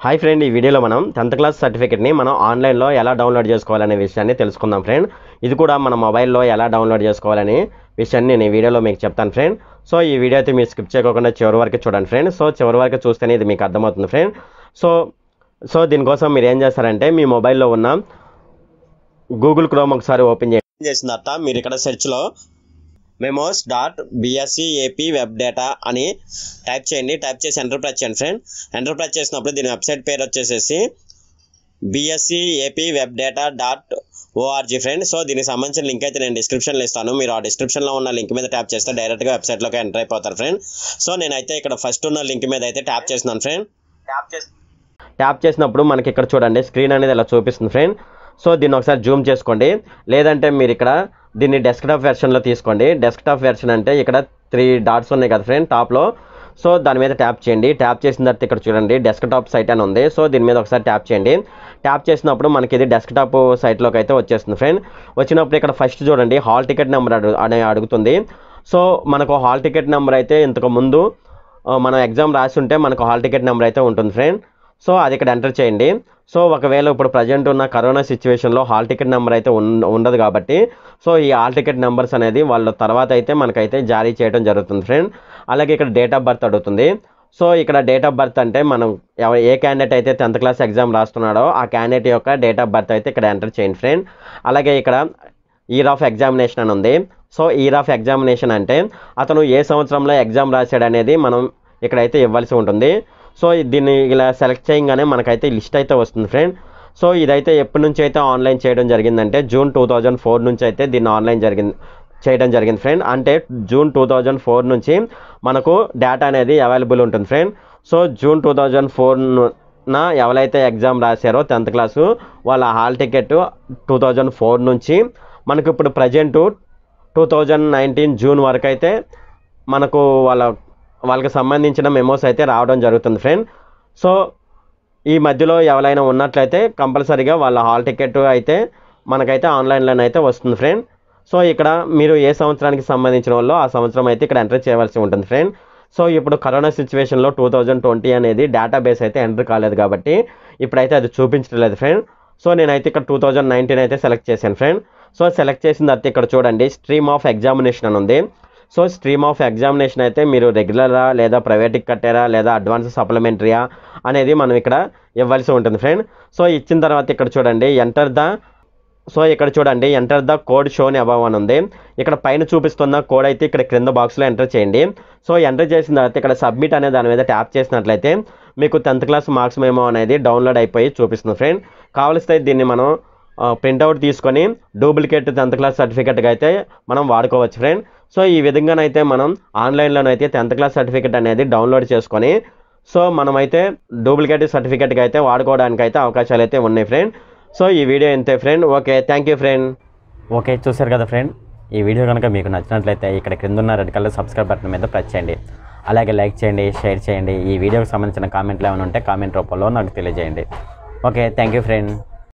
Hi friend ఈ వీడియోలో మనం టెన్త్ క్లాస్ సర్టిఫికేట్ని మనం ఆన్లైన్లో ఎలా డౌన్లోడ్ చేసుకోవాలనే విషయాన్ని తెలుసుకుందాం ఫ్రెండ్ ఇది కూడా మన మొబైల్లో ఎలా డౌన్లోడ్ చేసుకోవాలని విషయాన్ని నేను ఈ వీడియోలో మీకు చెప్తాను ఫ్రెండ్ సో ఈ వీడియో అయితే మీరు స్కిప్ చేయకుండా చివరి వరకు చూడండి ఫ్రెండ్ సో చివరి వరకు చూస్తేనే ఇది మీకు అర్థమవుతుంది ఫ్రెండ్ సో సో దీనికోసం మీరు ఏం చేస్తారంటే మీ మొబైల్లో ఉన్న గూగుల్ క్రోమ్ ఒకసారి ఓపెన్ చేసిన తర్వాత మీరు ఇక్కడ సెర్చ్లో memos dot BSC AP web data అని టైప్ చేయండి. టైప్ చేసి ఎంటర్ ప్రెస్ చేయండి ఫ్రెండ్ ఎంటర్ ప్రెస్ చేసినప్పుడు దీని వెబ్సైట్ పేరు వచ్చేసేసి BSC AP web data dot ORG friend so దీనికి సంబంధించిన లింక్ అయితే నేను డిస్క్రిప్షన్లో ఇస్తాను. మీరు ఆ డిస్క్రిప్షన్లో ఉన్న లింక్ మీద ట్యాప్ చేస్తే డైరెక్ట్గా వెబ్సైట్లోకి ఎంటర్ అయిపోతారు ఫ్రెండ్ సో నేనైతే ఇక్కడ ఫస్ట్ ఉన్న లింక్ మీద అయితే ట్యాప్ చేస్తున్నాను ఫ్రెండ్ ట్యాప్ చేసి ట్యాప్ చేసినప్పుడు మనకి ఇక్కడ చూడండి స్క్రీన్ అనేది ఇలా చూపిస్తుంది ఫ్రెండ్ సో దీన్ని ఒకసారి జూమ్ చేసుకోండి. లేదంటే మీరు ఇక్కడ దీన్ని డెస్క్టాప్ వెర్షన్లో తీసుకోండి. డెస్క్టాప్ వెర్షన్ అంటే ఇక్కడ త్రీ డాట్స్ ఉన్నాయి కదా ఫ్రెండ్ టాప్లో సో దాని మీద ట్యాప్ చేయండి. ట్యాప్ చేసిన తర్వాత ఇక్కడ చూడండి డెస్క్టాప్ సైట్ అని ఉంది. సో దీని మీద ఒకసారి ట్యాప్ చేయండి. ట్యాప్ చేసినప్పుడు మనకి ఇది డెస్క్టాప్ సైట్లోకి అయితే వచ్చేస్తుంది ఫ్రెండ్ వచ్చినప్పుడు ఇక్కడ ఫస్ట్ చూడండి హాల్ టికెట్ నెంబర్ అడుగు అడుగుతుంది. సో మనకు హాల్ టికెట్ నెంబర్ అయితే ఇంతకు ముందు మనం ఎగ్జామ్ రాసి ఉంటే మనకు హాల్ టికెట్ నెంబర్ అయితే ఉంటుంది ఫ్రెండ్ సో అది ఇక్కడ ఎంటర్ చేయండి. సో ఒకవేళ ఇప్పుడు ప్రజెంట్ ఉన్న కరోనా సిచ్యువేషన్లో హాల్ టికెట్ నెంబర్ అయితే ఉండదు కాబట్టి సో ఈ హాల్ టికెట్ నెంబర్స్ అనేది వాళ్ళ తర్వాత అయితే మనకైతే జారీ చేయడం జరుగుతుంది ఫ్రెండ్ అలాగే ఇక్కడ డేట్ ఆఫ్ బర్త్ అడుగుతుంది. సో ఇక్కడ డేట్ ఆఫ్ బర్త్ అంటే మనం ఏ క్యాండిడేట్ అయితే టెన్త్ క్లాస్ ఎగ్జామ్ రాస్తున్నాడో ఆ క్యాండిడేట్ యొక్క డేట్ ఆఫ్ బర్త్ అయితే ఇక్కడ ఎంటర్ చేయండి ఫ్రెండ్ అలాగే ఇక్కడ ఇయర్ ఆఫ్ ఎగ్జామినేషన్ అని ఉంది. సో ఇయర్ ఆఫ్ ఎగ్జామినేషన్ అంటే అతను ఏ సంవత్సరంలో ఎగ్జామ్ రాశాడనేది మనం ఇక్కడైతే ఇవ్వాల్సి ఉంటుంది. సో దీన్ని ఇలా సెలెక్ట్ చేయగానే మనకైతే లిస్ట్ అయితే వస్తుంది ఫ్రెండ్ సో ఇదైతే ఎప్పటి నుంచి అయితే ఆన్లైన్ చేయడం జరిగిందంటే జూన్ టూ థౌజండ్ ఫోర్ నుంచి అయితే దీన్ని ఆన్లైన్ జరిగింది చేయడం జరిగింది ఫ్రెండ్ అంటే జూన్ టూ థౌజండ్ ఫోర్ నుంచి మనకు డేటా అనేది అవైలబుల్ ఉంటుంది friend so June two thousand ఫోర్న ఎవరైతే ఎగ్జామ్ రాశారో టెన్త్ క్లాసు వాళ్ళ hall ticket two thousand four నుంచి మనకు ఇప్పుడు present two thousand nineteen June వరకు అయితే మనకు వాళ్ళ వాళ్ళకి సంబంధించిన మెమోస్ అయితే రావడం జరుగుతుంది ఫ్రెండ్ సో ఈ మధ్యలో ఎవరైనా ఉన్నట్లయితే కంపల్సరీగా వాళ్ళ హాల్ టికెట్ అయితే మనకైతే ఆన్లైన్లోనే అయితే వస్తుంది ఫ్రెండ్ సో ఇక్కడ మీరు ఏ సంవత్సరానికి సంబంధించిన వాళ్ళు ఆ సంవత్సరం అయితే ఇక్కడ ఎంటర్ చేయవలసి ఉంటుంది ఫ్రెండ్ సో ఇప్పుడు కరోనా సిచ్యువేషన్లో టూ థౌజండ్ ట్వంటీ అనేది డేటాబేస్ అయితే ఎంటర్ కాలేదు కాబట్టి ఇప్పుడైతే అది చూపించట్లేదు ఫ్రెండ్ సో నేనైతే ఇక్కడ టూ థౌజండ్ నైన్టీన్ అయితే సెలెక్ట్ చేశాను ఫ్రెండ్ సో సెలెక్ట్ చేసిన తర్వాత ఇక్కడ చూడండి స్ట్రీమ్ ఆఫ్ ఎగ్జామినేషన్ అని ఉంది. సో స్ట్రీమ్ ఆఫ్ ఎగ్జామినేషన్ అయితే మీరు రెగ్యులరా లేదా ప్రైవేట్కి కట్టారా లేదా అడ్వాన్స్ సప్లిమెంటరీయా అనేది మనం ఇక్కడ ఇవ్వాల్సి ఉంటుంది ఫ్రెండ్. సో ఇచ్చిన తర్వాత ఇక్కడ చూడండి ఎంటర్ ద సో ఇక్కడ చూడండి enter the code shown above అని ఉంది. ఇక్కడ పైన చూపిస్తున్న కోడ్ అయితే ఇక్కడ క్రింద బాక్స్లో ఎంటర్ చేయండి. సో ఎంటర్ చేసిన తర్వాత ఇక్కడ సబ్మిట్ అనే దాని మీద ట్యాప్ చేసినట్లయితే మీకు టెన్త్ క్లాస్ మార్క్స్ మేమో అనేది డౌన్లోడ్ అయిపోయి చూపిస్తుంది ఫ్రెండ్. కావలిస్తే దీన్ని మనం ప్రింట్అవుట్ తీసుకొని డూప్లికేట్ టెన్త్ క్లాస్ సర్టిఫికేట్గా అయితే మనం వాడుకోవచ్చు ఫ్రెండ్ సో ఈ విధంగానైతే మనం ఆన్లైన్లోనైతే టెన్త్ క్లాస్ సర్టిఫికేట్ అనేది డౌన్లోడ్ చేసుకొని సో మనమైతే డూప్లికేట్ సర్టిఫికేట్గా అయితే వాడుకోవడానికి అయితే అవకాశాలు అయితే ఉన్నాయి ఫ్రెండ్ సో ఈ వీడియో ఇంతే friend okay thank you friend okay చూసారు కదా ఫ్రెండ్ ఈ వీడియో కనుక మీకు నచ్చినట్లయితే ఇక్కడ క్రింద ఉన్న రెడ్ కలర్ సబ్స్క్రైబ్ బటన్ మీద ప్రెస్ చేయండి. అలాగే లైక్ చేయండి షేర్ చేయండి. ఈ వీడియోకి సంబంధించిన కామెంట్లు ఏమైనా ఉంటే కామెంట్ రూపంలో నాకు తెలియజేయండి. Okay thank you friend